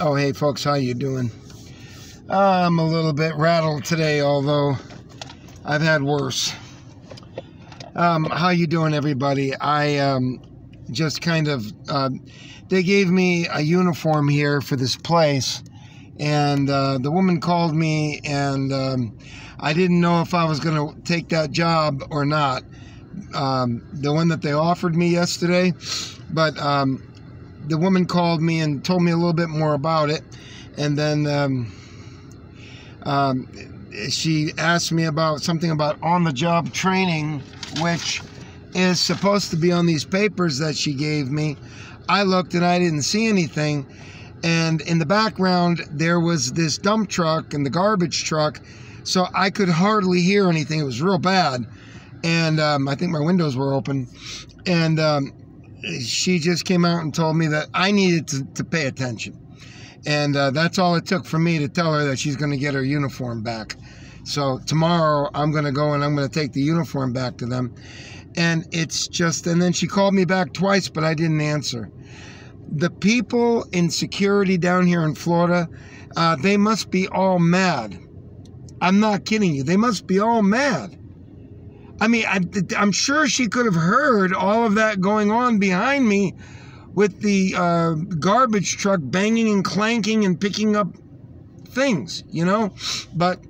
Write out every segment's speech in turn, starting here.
Oh, hey, folks, how you doing? I'm a little bit rattled today, although I've had worse. Um, how you doing, everybody? I um, just kind of uh, they gave me a uniform here for this place, and uh, the woman called me, and um, I didn't know if I was going to take that job or not. Um, the one that they offered me yesterday, but um, the woman called me and told me a little bit more about it, and then um, um, she asked me about something about on-the-job training, which is supposed to be on these papers that she gave me. I looked and I didn't see anything. And in the background, there was this dump truck and the garbage truck. So I could hardly hear anything. It was real bad. And um, I think my windows were open. And um, she just came out and told me that I needed to, to pay attention. And uh, that's all it took for me to tell her that she's going to get her uniform back. So tomorrow I'm going to go and I'm going to take the uniform back to them. And it's just, and then she called me back twice, but I didn't answer. The people in security down here in Florida, uh, they must be all mad. I'm not kidding you. They must be all mad I mean, I, am sure she could have heard all of that going on behind me with the uh, garbage truck banging and clanking and picking up things, you know? But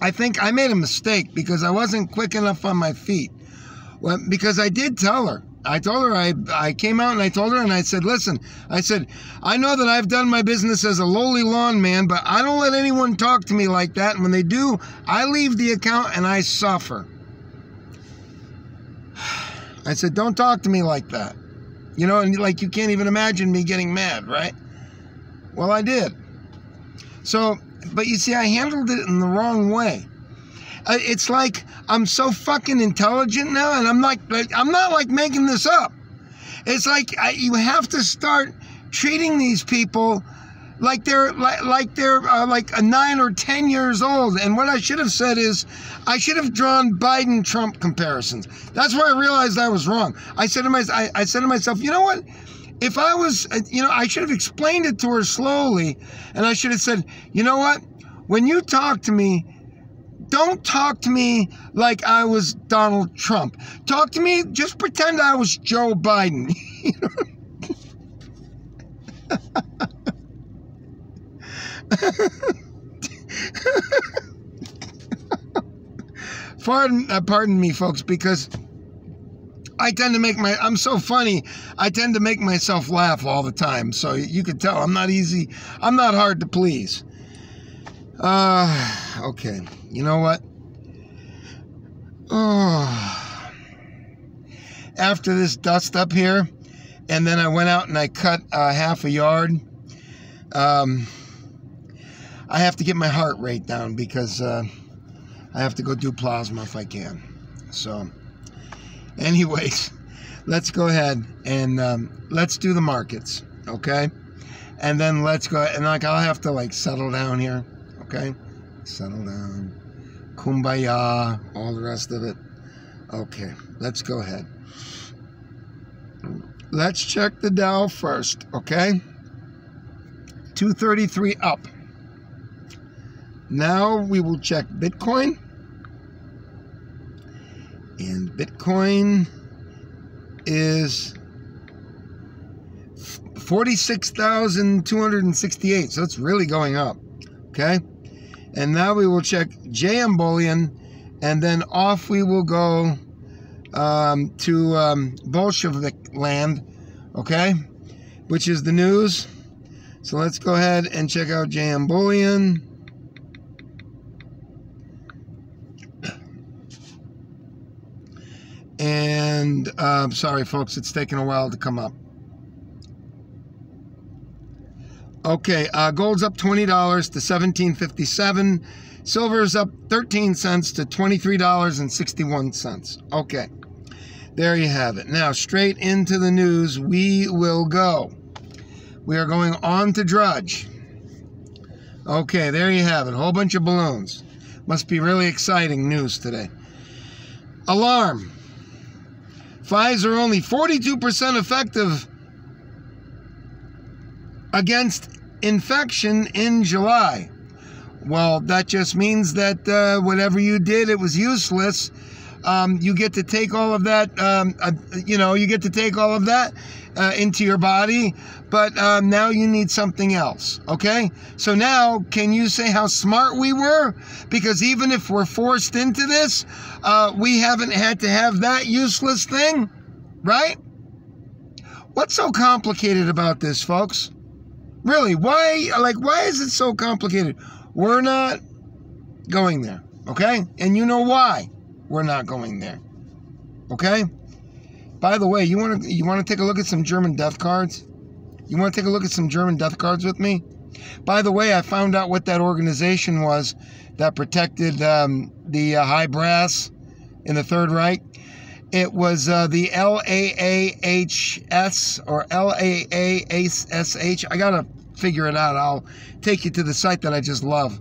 I think I made a mistake because I wasn't quick enough on my feet. Well, because I did tell her. I told her, I, I came out and I told her, and I said, listen, I said, I know that I've done my business as a lowly lawn man, but I don't let anyone talk to me like that. And when they do, I leave the account and I suffer. I said, don't talk to me like that. You know, and like you can't even imagine me getting mad, right? Well, I did. So, but you see, I handled it in the wrong way. It's like I'm so fucking intelligent now, and I'm like, I'm not like making this up. It's like I, you have to start treating these people like they're like, like they're uh, like a nine or ten years old. And what I should have said is, I should have drawn Biden Trump comparisons. That's where I realized I was wrong. I said to myself, I, I said to myself, you know what? If I was, uh, you know, I should have explained it to her slowly, and I should have said, you know what? When you talk to me, don't talk to me like I was Donald Trump. Talk to me, just pretend I was Joe Biden. pardon, uh, pardon me, folks, because I tend to make my, I'm so funny, I tend to make myself laugh all the time. So you can tell I'm not easy, I'm not hard to please. Uh, okay. You know what? Oh. After this dust up here, and then I went out and I cut uh, half a yard. Um, I have to get my heart rate down because uh, I have to go do plasma if I can. So, anyways, let's go ahead and um, let's do the markets, okay? And then let's go and like I'll have to like settle down here, okay? Settle down, kumbaya, all the rest of it. Okay, let's go ahead. Let's check the Dow first, okay? 233 up. Now we will check Bitcoin. And Bitcoin is 46,268. So it's really going up. Okay. And now we will check JM Bullion. And then off we will go um, to um, Bolshevik land. Okay. Which is the news. So let's go ahead and check out JM Bullion. And uh, sorry, folks, it's taking a while to come up. Okay, uh, gold's up $20 to 17.57. Silver's up 13 cents to $23.61. Okay, there you have it. Now, straight into the news we will go. We are going on to Drudge. Okay, there you have it. A whole bunch of balloons. Must be really exciting news today. Alarm. Pfizer only 42% effective against infection in July. Well, that just means that uh, whatever you did, it was useless. Um, you get to take all of that, um, uh, you know, you get to take all of that uh, into your body, but um, now you need something else, okay? So now, can you say how smart we were? Because even if we're forced into this, uh, we haven't had to have that useless thing, right? What's so complicated about this, folks? Really, why, like, why is it so complicated? We're not going there, okay? And you know why we're not going there, okay? By the way, you want to you want to take a look at some German death cards? You want to take a look at some German death cards with me? By the way, I found out what that organization was that protected um, the uh, high brass in the Third Reich. It was uh, the LAAHS or LAASSH. I gotta figure it out. I'll take you to the site that I just love.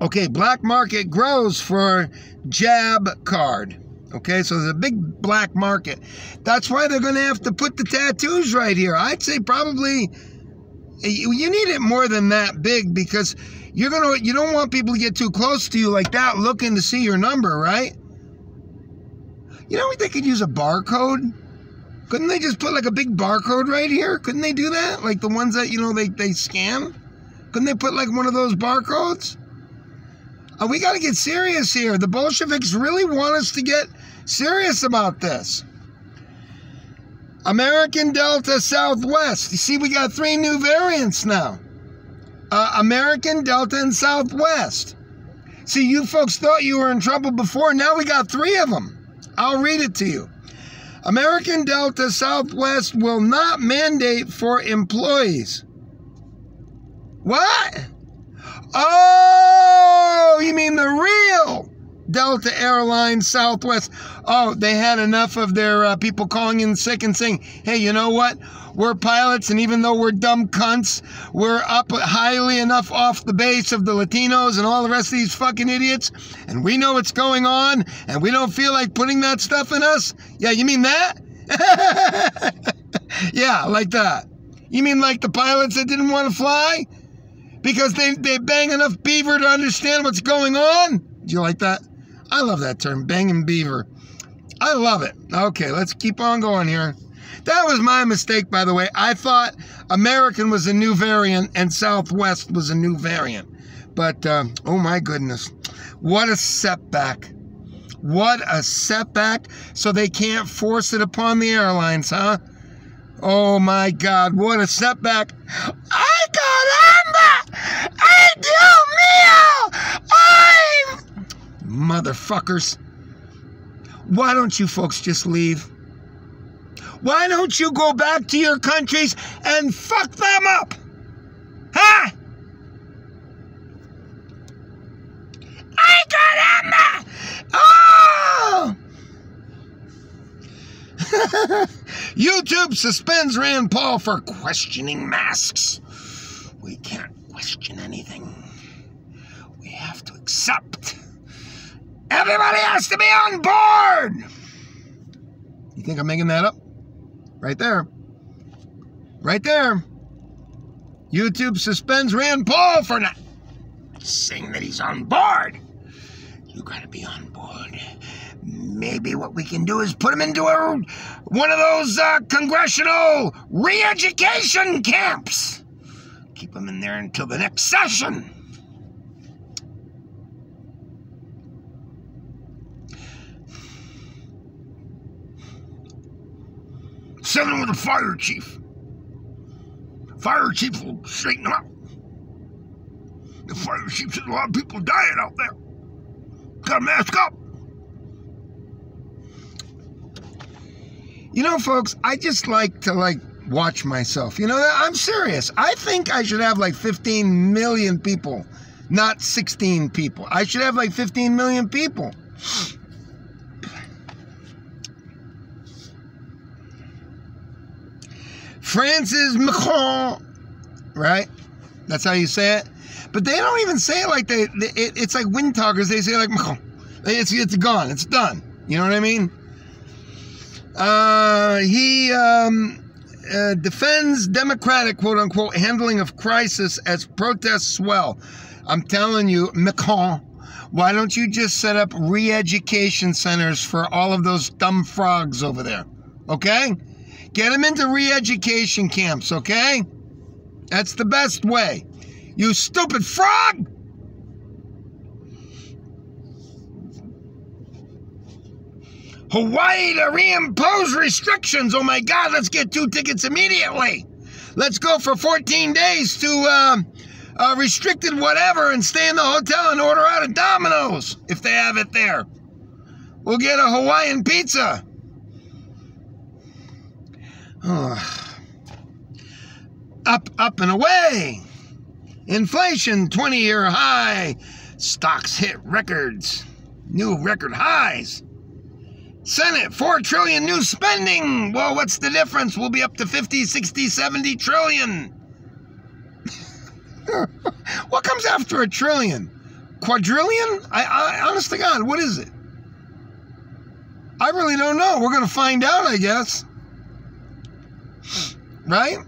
Okay, black market grows for jab card. Okay, so there's a big black market. That's why they're going to have to put the tattoos right here. I'd say probably you need it more than that big because you're going to you don't want people to get too close to you like that looking to see your number, right? You know what they could use a barcode? Couldn't they just put like a big barcode right here? Couldn't they do that? Like the ones that, you know, they, they scan? Couldn't they put like one of those barcodes? Oh, we got to get serious here. The Bolsheviks really want us to get serious about this. American Delta Southwest. You see, we got three new variants now. Uh, American Delta and Southwest. See, you folks thought you were in trouble before. Now we got three of them. I'll read it to you. American Delta Southwest will not mandate for employees. What? Oh, you mean the real Delta Airlines Southwest? Oh, they had enough of their uh, people calling in sick and saying, hey, you know what? We're pilots, and even though we're dumb cunts, we're up highly enough off the base of the Latinos and all the rest of these fucking idiots, and we know what's going on, and we don't feel like putting that stuff in us? Yeah, you mean that? yeah, like that. You mean like the pilots that didn't want to fly? because they, they bang enough beaver to understand what's going on. Do you like that? I love that term, banging beaver. I love it. Okay, let's keep on going here. That was my mistake, by the way. I thought American was a new variant and Southwest was a new variant. But, uh, oh my goodness. What a setback. What a setback. So they can't force it upon the airlines, huh? Oh my God, what a setback. I caramba! ¡Ay, Motherfuckers. Why don't you folks just leave? Why don't you go back to your countries and fuck them up? Huh? ¡Ay, caramba! Oh! YouTube suspends Rand Paul for questioning masks. We can't question anything. We have to accept. Everybody has to be on board. You think I'm making that up? Right there. Right there. YouTube suspends Rand Paul for not saying that he's on board. You gotta be on board maybe what we can do is put him into a, one of those uh, congressional re-education camps. Keep him in there until the next session. Send him with the fire chief. Fire chief will straighten them out. The fire chief says a lot of people dying out there. Gotta mask up. You know, folks, I just like to like watch myself. You know, I'm serious. I think I should have like 15 million people, not 16 people. I should have like 15 million people. Francis Macron, right? That's how you say it. But they don't even say it like they. it, it's like wind talkers. They say like Macron. It's it's gone. It's done. You know what I mean? Uh, he um, uh, defends democratic quote unquote handling of crisis as protests swell. I'm telling you, Macron, why don't you just set up re-education centers for all of those dumb frogs over there? Okay? Get them into re-education camps, okay? That's the best way. You stupid frog! Hawaii to reimpose restrictions. Oh my God, let's get two tickets immediately. Let's go for 14 days to uh, uh, restricted whatever and stay in the hotel and order out of Domino's if they have it there. We'll get a Hawaiian pizza. Oh. Up, up, and away. Inflation 20 year high. Stocks hit records, new record highs. Senate, 4 trillion new spending. Well, what's the difference? We'll be up to 50, 60, 70 trillion. what comes after a trillion? Quadrillion? I, I honest to God, what is it? I really don't know. We're going to find out, I guess. Right?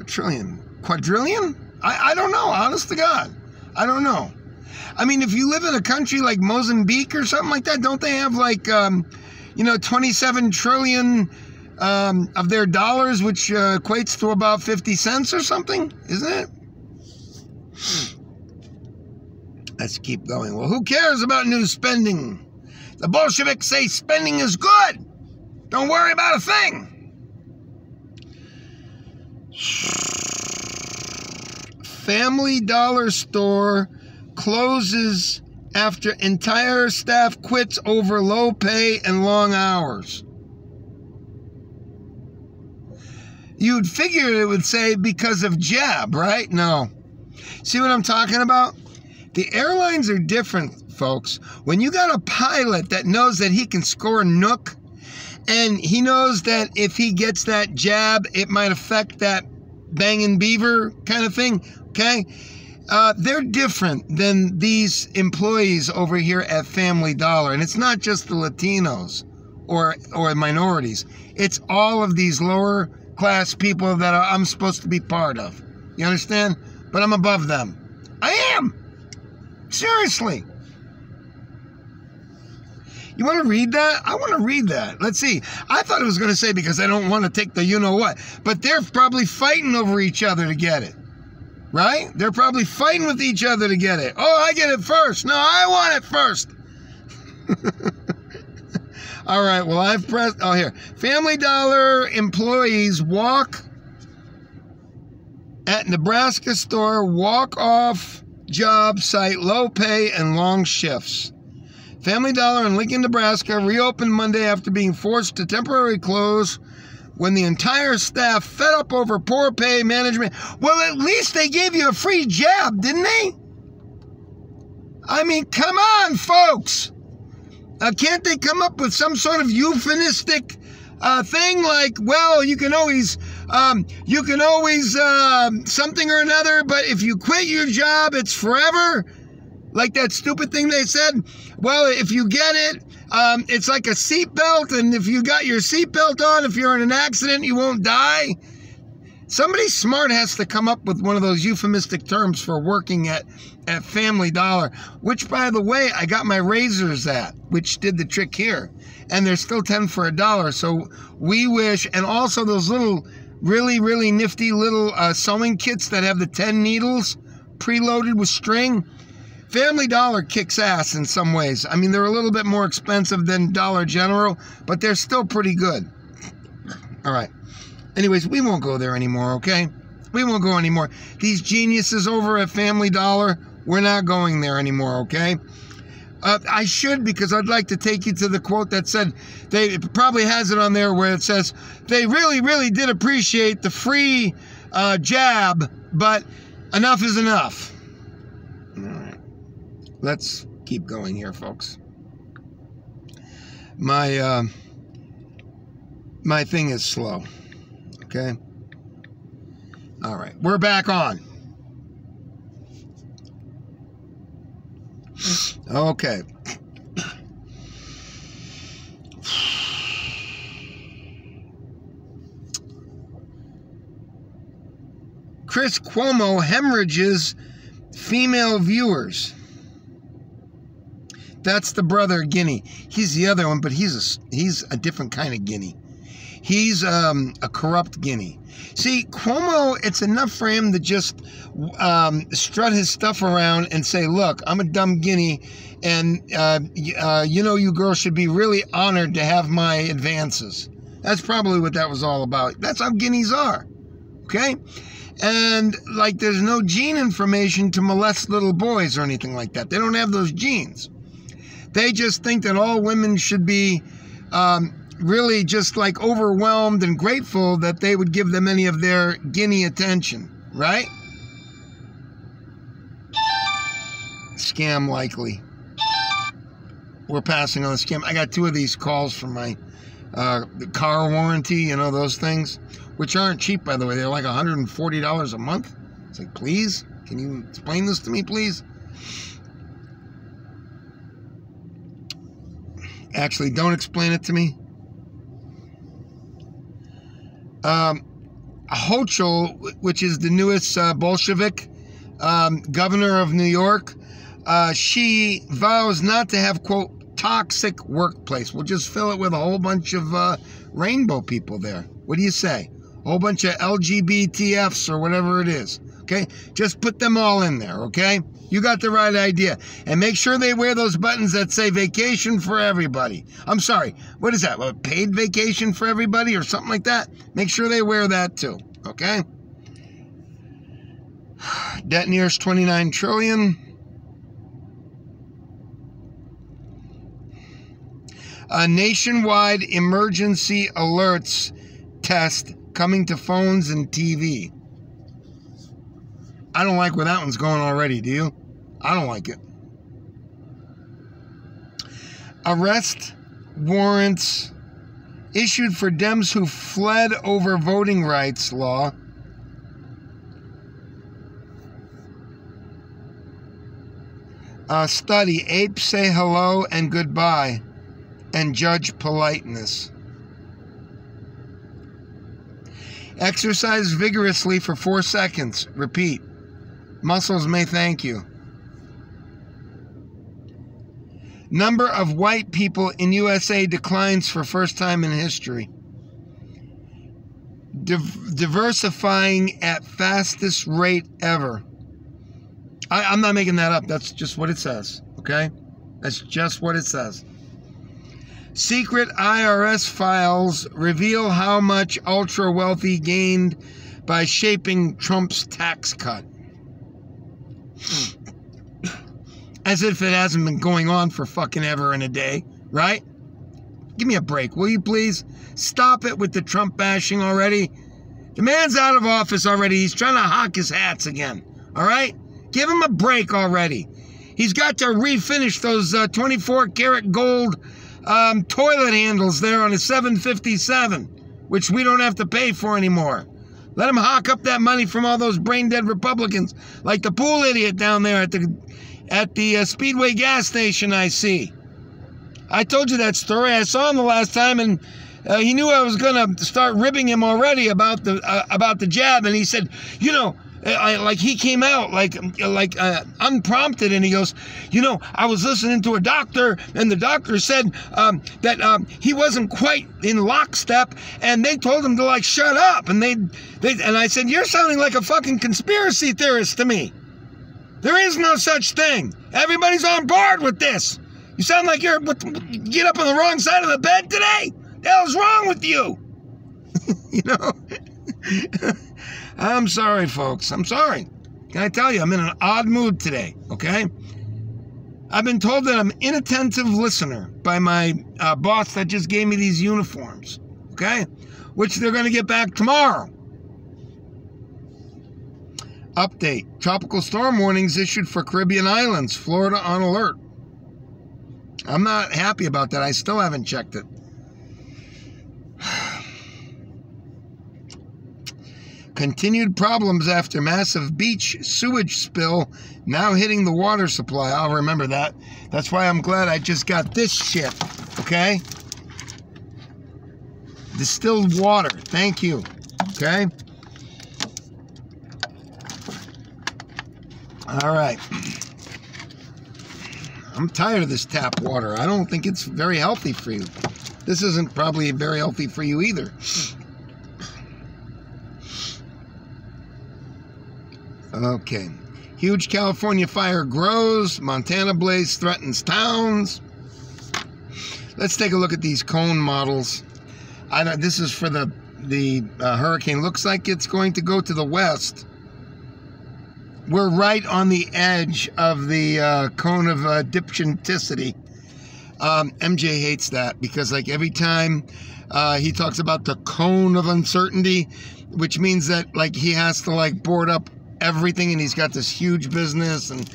A trillion. I, I don't know. Honest to God. I don't know. I mean, if you live in a country like Mozambique or something like that, don't they have like, um, you know, 27 trillion um, of their dollars, which uh, equates to about 50 cents or something? Isn't it? Let's keep going. Well, who cares about new spending? The Bolsheviks say spending is good. Don't worry about a thing. Family Dollar Store closes after entire staff quits over low pay and long hours. You'd figure it would say because of jab, right? No. See what I'm talking about? The airlines are different, folks. When you got a pilot that knows that he can score a nook and he knows that if he gets that jab, it might affect that banging beaver kind of thing, okay? Uh, they're different than these employees over here at Family Dollar. And it's not just the Latinos or, or minorities, it's all of these lower class people that I'm supposed to be part of. You understand? But I'm above them. I am. Seriously. You want to read that? I want to read that. Let's see. I thought it was going to say because I don't want to take the you know what. But they're probably fighting over each other to get it. Right? They're probably fighting with each other to get it. Oh, I get it first. No, I want it first. All right. Well, I've pressed. Oh, here. Family Dollar employees walk at Nebraska store, walk off job site, low pay, and long shifts. Family Dollar in Lincoln, Nebraska reopened Monday after being forced to temporarily close when the entire staff fed up over poor pay management. Well, at least they gave you a free jab, didn't they? I mean, come on, folks. Uh, can't they come up with some sort of euphemistic uh, thing like, well, you can always, um, you can always uh, something or another, but if you quit your job, it's forever. Like that stupid thing they said. Well, if you get it, um, it's like a seatbelt, and if you got your seatbelt on, if you're in an accident, you won't die. Somebody smart has to come up with one of those euphemistic terms for working at, at Family Dollar, which, by the way, I got my razors at, which did the trick here. And they're still 10 for a dollar. So we wish, and also those little, really, really nifty little uh, sewing kits that have the 10 needles preloaded with string. Family Dollar kicks ass in some ways. I mean, they're a little bit more expensive than Dollar General, but they're still pretty good. All right. Anyways, we won't go there anymore, okay? We won't go anymore. These geniuses over at Family Dollar, we're not going there anymore, okay? Uh, I should because I'd like to take you to the quote that said they it probably has it on there where it says they really, really did appreciate the free uh, jab, but enough is enough. Let's keep going here, folks. My uh, my thing is slow. Okay. All right, we're back on. Okay. Chris Cuomo hemorrhages female viewers. That's the brother Guinea. He's the other one, but he's a he's a different kind of Guinea. He's um, a corrupt Guinea. See, Cuomo, it's enough for him to just um, strut his stuff around and say, "Look, I'm a dumb Guinea, and uh, uh, you know, you girls should be really honored to have my advances." That's probably what that was all about. That's how Guineas are. Okay? And like there's no gene information to molest little boys or anything like that. They don't have those genes. They just think that all women should be um, really just like overwhelmed and grateful that they would give them any of their guinea attention, right? Scam likely. We're passing on the scam. I got two of these calls from my uh, car warranty, you know, those things, which aren't cheap, by the way. They're like $140 a month. It's like, please, can you explain this to me, please? Actually, don't explain it to me. Um, Hochul, which is the newest uh, Bolshevik um, governor of New York, uh, she vows not to have, quote, toxic workplace. We'll just fill it with a whole bunch of uh, rainbow people there. What do you say? A whole bunch of LGBTFs or whatever it is. Okay? Just put them all in there, okay? You got the right idea. And make sure they wear those buttons that say vacation for everybody. I'm sorry, what is that? A paid vacation for everybody or something like that? Make sure they wear that too, okay? Debt nears 29 trillion. A nationwide emergency alerts test coming to phones and TV. I don't like where that one's going already, do you? I don't like it. Arrest warrants issued for Dems who fled over voting rights law. Study Apes say hello and goodbye and judge politeness. Exercise vigorously for four seconds. Repeat. Muscles may thank you. Number of white people in USA declines for first time in history. diversifying at fastest rate ever. I, I'm not making that up. That's just what it says. Okay? That's just what it says. Secret IRS files reveal how much ultra wealthy gained by shaping Trump's tax cut. As if it hasn't been going on for fucking ever and a day, right? Give me a break, will you please? Stop it with the Trump bashing already. The man's out of office already. He's trying to hawk his hats again. All right? Give him a break already. He's got to refinish those uh, 24 karat gold um, toilet handles there on a 757, which we don't have to pay for anymore. Let him hawk up that money from all those brain dead Republicans, like the pool idiot down there at the at the uh, Speedway gas station. I see. I told you that story. I saw him the last time, and uh, he knew I was going to start ribbing him already about the uh, about the jab, and he said, "You know, I, like he came out like like uh, unprompted and he goes you know i was listening to a doctor and the doctor said um, that um, he wasn't quite in lockstep and they told him to like shut up and they, they and i said you're sounding like a fucking conspiracy theorist to me. There is no such thing. Everybody's on board with this. You sound like you're get up on the wrong side of the bed today. The hell's wrong with you? You know I'm sorry, folks. I'm sorry. Can I tell you, I'm in an odd mood today, okay? I've been told that I'm inattentive listener by my uh, boss that just gave me these uniforms, okay? Which they're going to get back tomorrow. Update Tropical storm warnings issued for Caribbean islands, Florida on alert. I'm not happy about that. I still haven't checked it. Continued problems after massive beach sewage spill now hitting the water supply. I'll remember that. That's why I'm glad I just got this shit. Okay? Distilled water. Thank you. Okay? All right. I'm tired of this tap water. I don't think it's very healthy for you. This isn't probably very healthy for you either. Okay. Huge California fire grows. Montana blaze threatens towns. Let's take a look at these cone models. I know this is for the the uh, hurricane. Looks like it's going to go to the west. We're right on the edge of the uh, cone of uh. Um, MJ hates that because like every time uh, he talks about the cone of uncertainty, which means that like he has to like board up everything and he's got this huge business and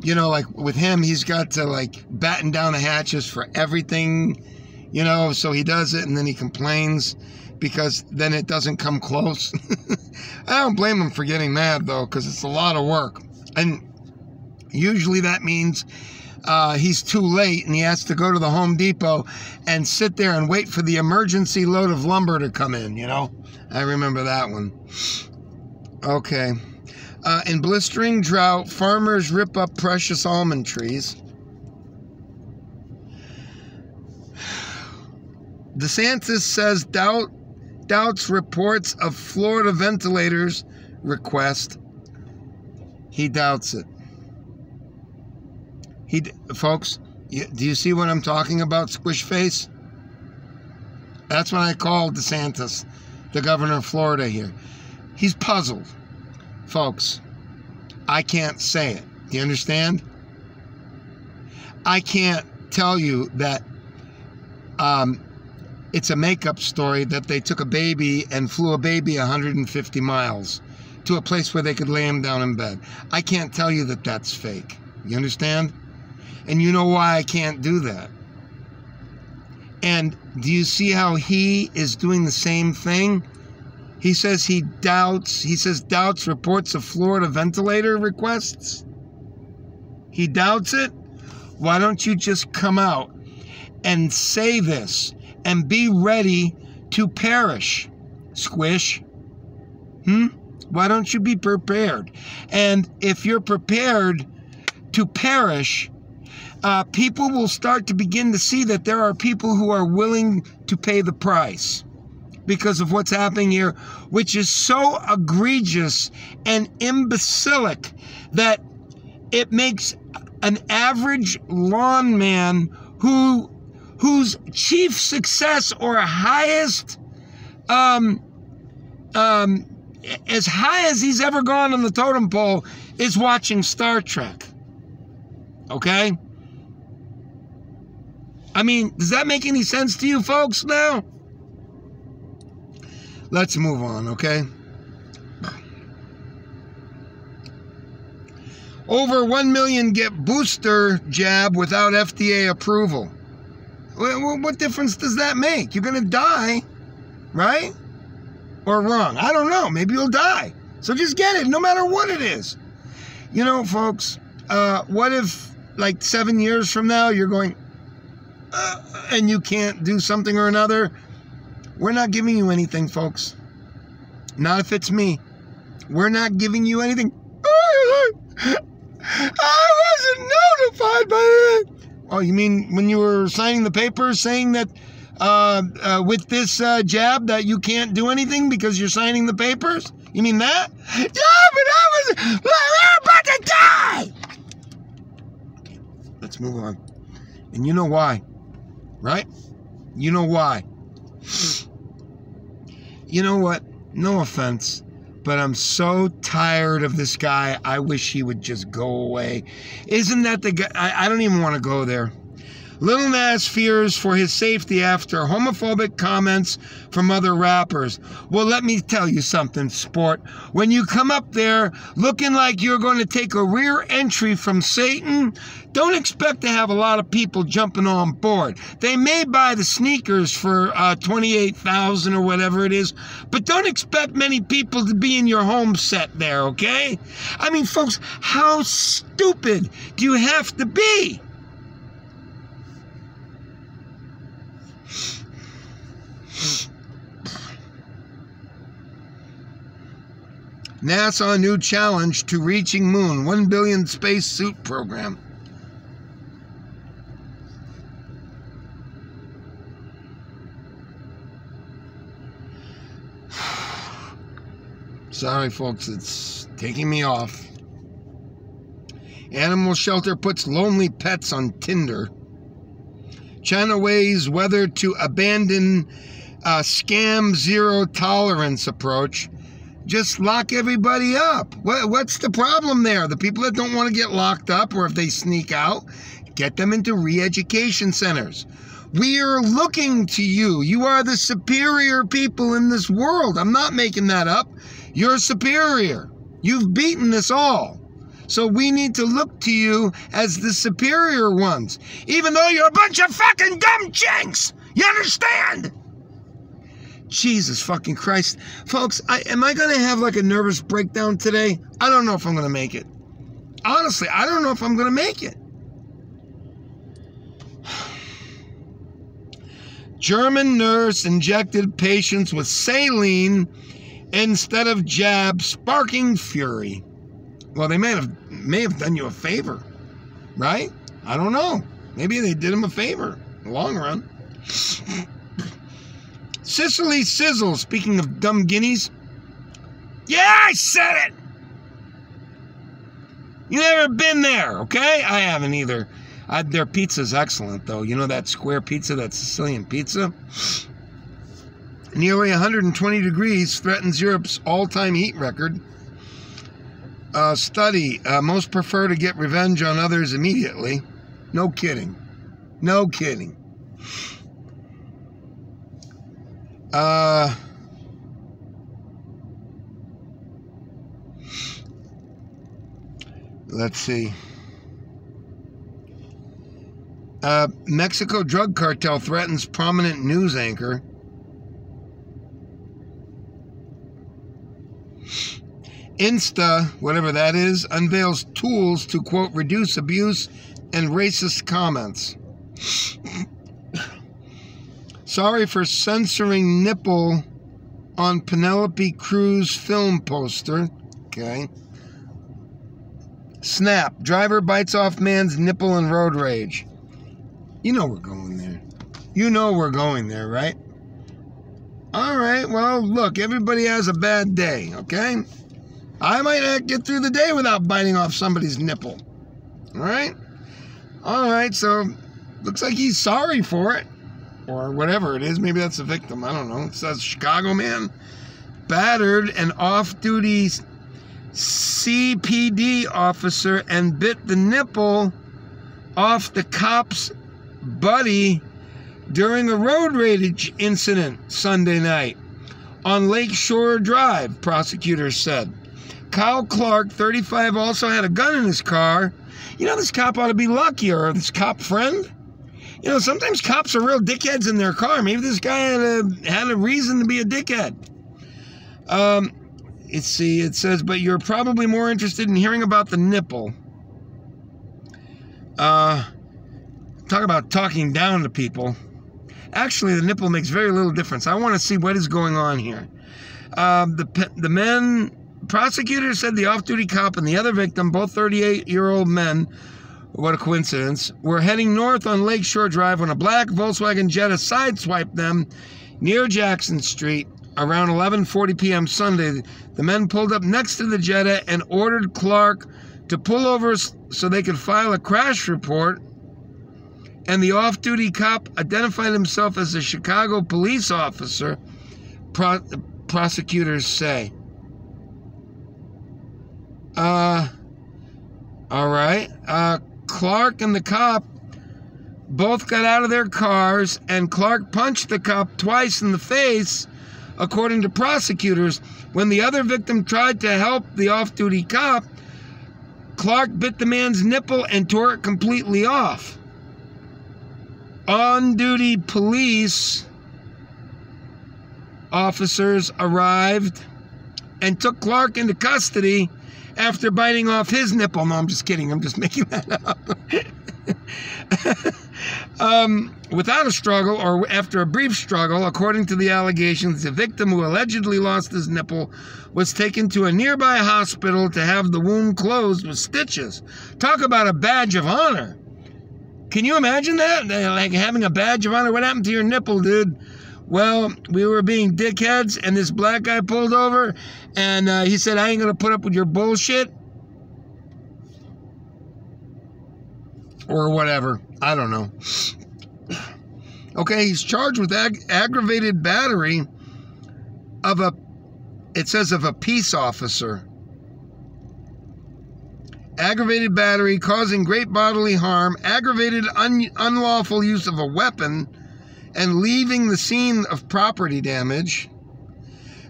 you know like with him he's got to like batten down the hatches for everything you know so he does it and then he complains because then it doesn't come close. I don't blame him for getting mad though because it's a lot of work. And usually that means uh, he's too late and he has to go to the home depot and sit there and wait for the emergency load of lumber to come in you know? I remember that one. Okay uh, in blistering drought, farmers rip up precious almond trees. DeSantis says doubt doubts reports of Florida ventilators request. He doubts it. He, folks, you, do you see what I'm talking about? Squish face. That's what I call DeSantis, the governor of Florida here. He's puzzled folks, I can't say it. You understand? I can't tell you that um, it's a makeup story that they took a baby and flew a baby 150 miles to a place where they could lay him down in bed. I can't tell you that that's fake. You understand? And you know why I can't do that. And do you see how he is doing the same thing? He says he doubts, he says doubts reports of Florida ventilator requests. He doubts it. Why don't you just come out and say this and be ready to perish? Squish. Hmm? Why don't you be prepared? And if you're prepared to perish, uh, people will start to begin to see that there are people who are willing to pay the price because of what's happening here, which is so egregious and imbecilic that it makes an average lawn man who whose chief success or highest um, um, as high as he's ever gone on the totem pole is watching Star Trek. Okay? I mean, does that make any sense to you folks now? Let's move on, okay? Over 1 million get booster jab without FDA approval. What difference does that make? You're going to die, right? Or wrong. I don't know. Maybe you'll die. So just get it, no matter what it is. You know, folks, uh, what if, like, seven years from now, you're going, uh, and you can't do something or another? We're not giving you anything, folks. Not if it's me. We're not giving you anything. I wasn't notified by. Oh, you mean when you were signing the papers saying that uh, uh, with this uh, jab that you can't do anything because you're signing the papers? You mean that? Yeah, but I was. We were about to die! Let's move on. And you know why, right? You know why. You know what? No offense, but I'm so tired of this guy. I wish he would just go away. Isn't that the guy? I, I don't even want to go there. Lil Nas fears for his safety after homophobic comments from other rappers. Well, let me tell you something, sport. When you come up there looking like you're going to take a rear entry from Satan, don't expect to have a lot of people jumping on board. They may buy the sneakers for uh, 28000 or whatever it is, but don't expect many people to be in your home set there, okay? I mean, folks, how stupid do you have to be? NASA new challenge to reaching moon. 1 billion space suit program. Sorry, folks, it's taking me off. Animal shelter puts lonely pets on Tinder. China weighs whether to abandon a scam zero tolerance approach. Just lock everybody up. What, what's the problem there? The people that don't want to get locked up, or if they sneak out, get them into re education centers. We are looking to you. You are the superior people in this world. I'm not making that up. You're superior. You've beaten us all. So we need to look to you as the superior ones, even though you're a bunch of fucking dumb jinx. You understand? Jesus fucking Christ. Folks, I, am I going to have like a nervous breakdown today? I don't know if I'm going to make it. Honestly, I don't know if I'm going to make it. German nurse injected patients with saline instead of jab, sparking fury. Well, they may have may have done you a favor, right? I don't know. Maybe they did him a favor in the long run. Sicily Sizzle, speaking of dumb guineas. Yeah, I said it! You never been there, okay? I haven't either. I, their pizza's excellent, though. You know that square pizza, that Sicilian pizza? Nearly 120 degrees threatens Europe's all time heat record. Uh, study uh, most prefer to get revenge on others immediately. No kidding. No kidding. Uh, let's see. Uh, Mexico drug cartel threatens prominent news anchor. Insta, whatever that is, unveils tools to quote reduce abuse and racist comments. Sorry for censoring nipple on Penelope Cruz film poster. Okay. Snap. Driver bites off man's nipple in road rage. You know we're going there. You know we're going there, right? All right. Well, look, everybody has a bad day, okay? I might not get through the day without biting off somebody's nipple. All right? All right, so looks like he's sorry for it. Or whatever it is. Maybe that's a victim. I don't know. It says Chicago man battered an off duty CPD officer and bit the nipple off the cop's buddy during a road rage incident Sunday night on Lakeshore Drive, prosecutors said. Kyle Clark, 35, also had a gun in his car. You know, this cop ought to be lucky, this cop friend. You know, sometimes cops are real dickheads in their car. Maybe this guy had a had a reason to be a dickhead. Um, let's see. It says, but you're probably more interested in hearing about the nipple. Uh, talk about talking down to people. Actually, the nipple makes very little difference. I want to see what is going on here. Um, the the men prosecutors said the off-duty cop and the other victim, both 38-year-old men, what a coincidence, were heading north on Lakeshore Drive when a black Volkswagen Jetta sideswiped them near Jackson Street around 11:40 p.m. Sunday. The men pulled up next to the Jetta and ordered Clark to pull over so they could file a crash report. And the off-duty cop identified himself as a Chicago police officer. Pro- prosecutors say. Uh, all right. Uh, Clark and the cop both got out of their cars, and Clark punched the cop twice in the face, according to prosecutors. When the other victim tried to help the off duty cop, Clark bit the man's nipple and tore it completely off. On duty police officers arrived and took Clark into custody after biting off his nipple. No, I'm just kidding. I'm just making that up. Um, without a struggle or after a brief struggle, according to the allegations, the victim who allegedly lost his nipple was taken to a nearby hospital to have the wound closed with stitches. Talk about a badge of honor. Can you imagine that? Like having a badge of honor. What happened to your nipple, dude? Well, we were being dickheads, and this black guy pulled over, and uh, he said, I ain't going to put up with your bullshit. Or whatever. I don't know. Okay, he's charged with ag- aggravated battery of a, it says of a peace officer. Aggravated battery causing great bodily harm, aggravated un- unlawful use of a weapon, and leaving the scene of property damage.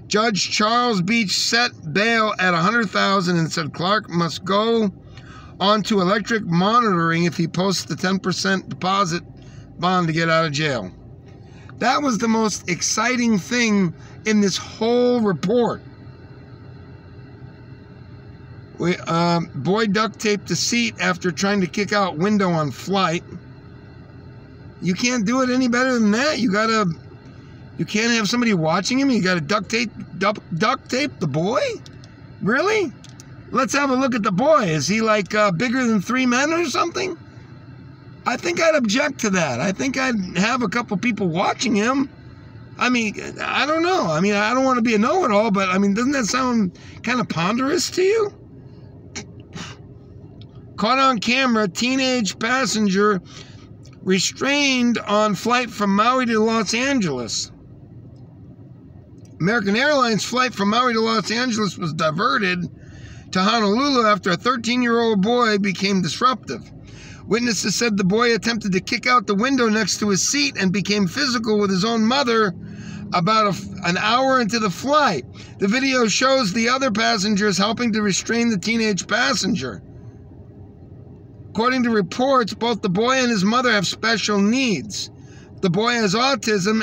Judge Charles Beach set bail at 100,000 and said Clark must go onto electric monitoring if he posts the 10% deposit bond to get out of jail. That was the most exciting thing in this whole report. We, um, boy duct taped the seat after trying to kick out window on flight. You can't do it any better than that. You gotta, you can't have somebody watching him. You gotta duct tape, duct, duct tape the boy. Really? Let's have a look at the boy. Is he like uh, bigger than three men or something? I think I'd object to that. I think I'd have a couple people watching him. I mean, I don't know. I mean, I don't want to be a know it all, but I mean, doesn't that sound kind of ponderous to you? Caught on camera, teenage passenger restrained on flight from Maui to Los Angeles. American Airlines flight from Maui to Los Angeles was diverted to Honolulu after a 13 year old boy became disruptive. Witnesses said the boy attempted to kick out the window next to his seat and became physical with his own mother about a, an hour into the flight. The video shows the other passengers helping to restrain the teenage passenger. According to reports, both the boy and his mother have special needs. The boy has autism